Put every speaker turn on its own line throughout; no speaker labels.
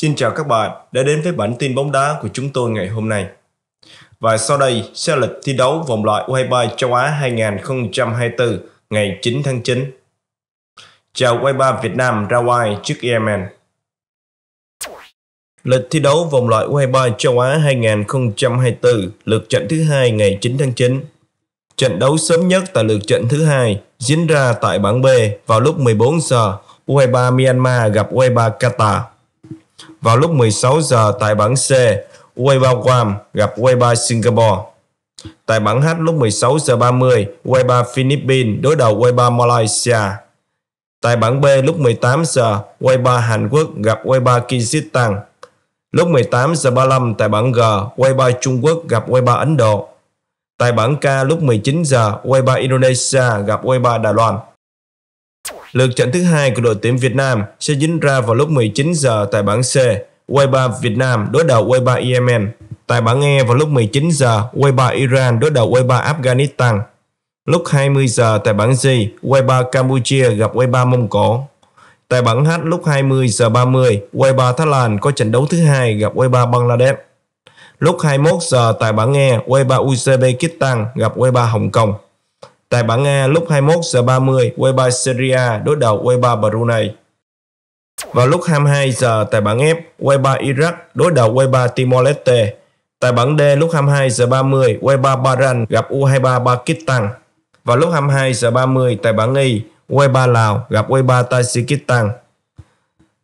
Xin chào các bạn đã đến với bản tin bóng đá của chúng tôi ngày hôm nay. Và sau đây sẽ lịch thi đấu vòng loại U23 châu Á 2024 ngày 9 tháng 9. Chào U23 Việt Nam ra ngoài trước Yemen. Lịch thi đấu vòng loại U23 châu Á 2024 lượt trận thứ hai ngày 9 tháng 9. Trận đấu sớm nhất tại lượt trận thứ hai diễn ra tại bảng B vào lúc 14 giờ U23 Myanmar gặp U23 Qatar. Vào lúc 16 giờ tại bảng C, U23 Guam gặp U23 Singapore. Tại bảng H lúc 16 giờ 30, U23 Philippines đối đầu U23 Malaysia. Tại bảng B lúc 18 giờ, U23 Hàn Quốc gặp U23 Kyrgyzstan. Lúc 18 giờ 35 tại bảng G, U23 Trung Quốc gặp U23 Ấn Độ. Tại bảng K lúc 19 giờ, U23 Indonesia gặp U23 Đài Loan. Lượt trận thứ hai của đội tuyển Việt Nam sẽ diễn ra vào lúc 19 giờ tại bảng C. U23 Việt Nam đối đầu U23 Yemen. Tại bảng E vào lúc 19 giờ, U23 Iran đối đầu U23 Afghanistan. Lúc 20 giờ tại bảng G, U23 Campuchia gặp U23 Mông Cổ. Tại bảng H lúc 20 giờ 30, U23 Thái Lan có trận đấu thứ hai gặp U23 Bangladesh. Lúc 21 giờ tại bảng E, U23 Uzbekistan gặp U23 Hồng Kông. Tại bảng A lúc 21 giờ 30, U23 Syria đối đầu U23 Brunei. Vào lúc 22 giờ tại bảng F, U23 Iraq đối đầu U23 Timor Leste. Tại bảng D lúc 22 giờ 30, U23 Bahrain gặp U23 Pakistan. Vào lúc 22 giờ 30 tại bảng Y, U23 Lào gặp U23 Tajikistan.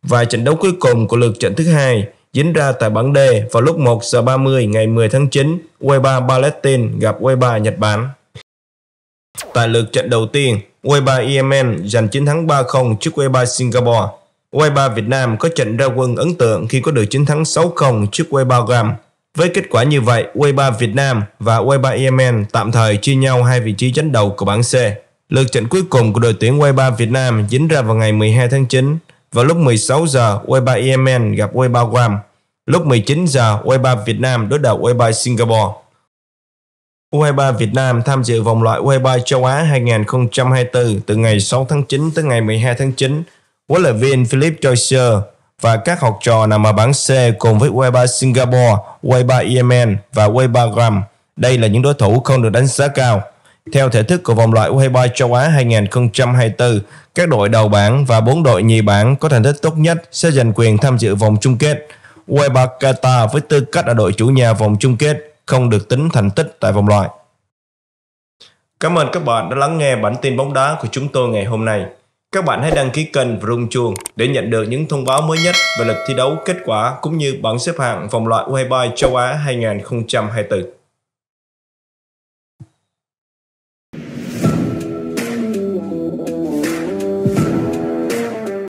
Và trận đấu cuối cùng của lượt trận thứ hai diễn ra tại bảng D vào lúc 1 giờ 30 ngày 10 tháng 9, U23 Palestine gặp U23 Nhật Bản. Tại lượt trận đầu tiên, U23 Yemen giành chiến thắng 3-0 trước U23 Singapore. U23 Việt Nam có trận ra quân ấn tượng khi có được chiến thắng 6-0 trước U23 Guam. Với kết quả như vậy, U23 Việt Nam và U23 Yemen tạm thời chia nhau hai vị trí chánh đầu của bảng C. Lượt trận cuối cùng của đội tuyển U23 Việt Nam diễn ra vào ngày 12 tháng 9. Vào lúc 16 giờ, U23 Yemen gặp U23 Guam. Lúc 19 giờ, U23 Việt Nam đối đầu U23 Singapore. U23 Việt Nam tham dự vòng loại U23 châu Á 2024 từ ngày 6 tháng 9 tới ngày 12 tháng 9. Huấn luyện viên Philip Joycer và các học trò nằm ở bảng C cùng với U23 Singapore, U23 Yemen và U23 Guam. Đây là những đối thủ không được đánh giá cao. Theo thể thức của vòng loại U23 châu Á 2024, các đội đầu bảng và 4 đội nhì bảng có thành tích tốt nhất sẽ giành quyền tham dự vòng chung kết. U23 Qatar với tư cách là đội chủ nhà vòng chung kết không được tính thành tích tại vòng loại. Cảm ơn các bạn đã lắng nghe bản tin bóng đá của chúng tôi ngày hôm nay. Các bạn hãy đăng ký kênh và rung chuông để nhận được những thông báo mới nhất về lịch thi đấu, kết quả cũng như bảng xếp hạng vòng loại U23 châu Á 2024.